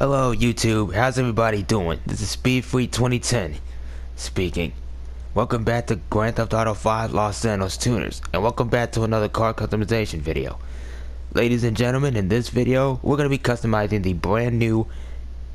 Hello YouTube, how's everybody doing? This is SpeedPhreak 2010 speaking. Welcome back to Grand Theft Auto 5 Los Santos Tuners, and welcome back to another car customization video. Ladies and gentlemen, in this video, we're going to be customizing the brand new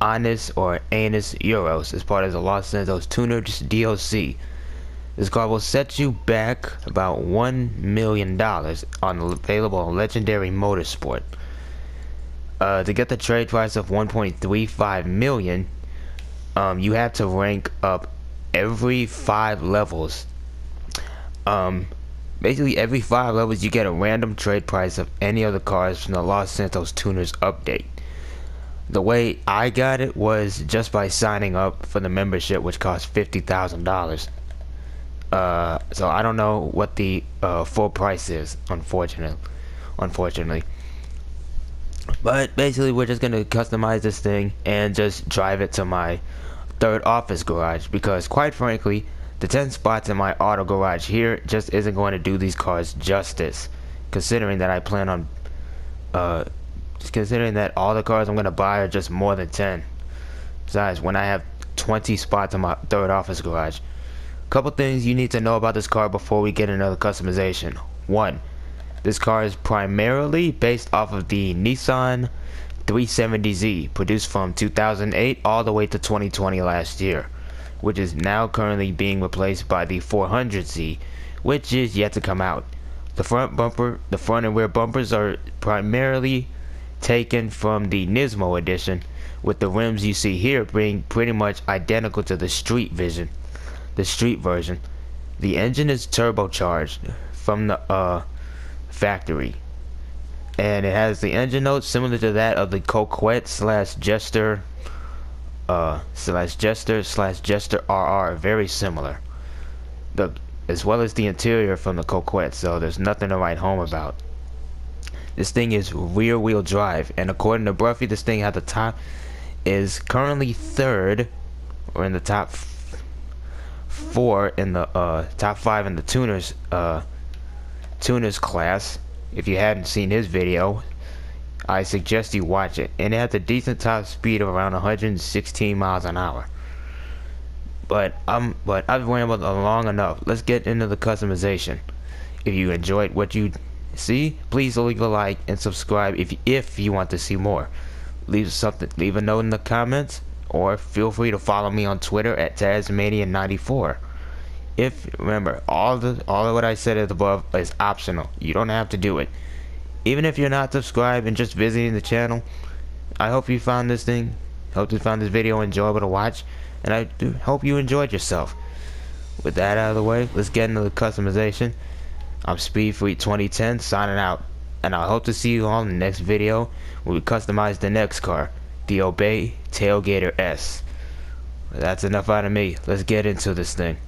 Honest or Annis Euros as part of the Los Santos Tuners DLC. This car will set you back about $1 million on the available Legendary Motorsport. Uh, to get the trade price of 1.35 million, um, you have to rank up every five levels. Um, basically every five levels you get a random trade price of any of the cars from the Los Santos Tuners update. The way I got it was just by signing up for the membership, which costs fifty thousand dollars. Uh, so I don't know what the uh, full price is, unfortunately. Unfortunately. But basically, we're just going to customize this thing and just drive it to my third office garage because, quite frankly, the 10 spots in my auto garage here just isn't going to do these cars justice. Considering that I plan on, uh, considering that all the cars I'm going to buy are just more than 10. Besides, when I have 20 spots in my third office garage. Couple things you need to know about this car before we get into the customization. One, this car is primarily based off of the Nissan 370Z, produced from 2008 all the way to 2020 last year, which is now currently being replaced by the 400Z, which is yet to come out. The front bumper, the front and rear bumpers are primarily taken from the Nismo edition, with the rims you see here being pretty much identical to the street vision, the street version. The engine is turbocharged from the uh, factory. And it has the engine notes similar to that of the Coquette slash Jester uh, slash Jester slash Jester RR. Very similar. The as well as the interior from the Coquette, so there's nothing to write home about. This thing is rear wheel drive, and according to Broughy, this thing at the top is currently third, or in the top four in the uh, top five in the tuners uh, tuners class. If you hadn't seen his video, I suggest you watch it. And it has a decent top speed of around 116 miles an hour. But I'm but I've rambled long enough. Let's get into the customization. If you enjoyed what you see, please leave a like and subscribe if if you want to see more. Leave something leave a note in the comments or feel free to follow me on Twitter at Tasmanian94 if remember all the all of what I said above is optional. You don't have to do it. Even if you're not subscribed and just visiting the channel, I hope you found this thing. Hope you found this video enjoyable to watch, and I do hope you enjoyed yourself. With that out of the way, let's get into the customization. I'm SpeedPhreak 2010 signing out, and I hope to see you all in the next video when we customize the next car, the Obey Tailgater S. That's enough out of me. Let's get into this thing.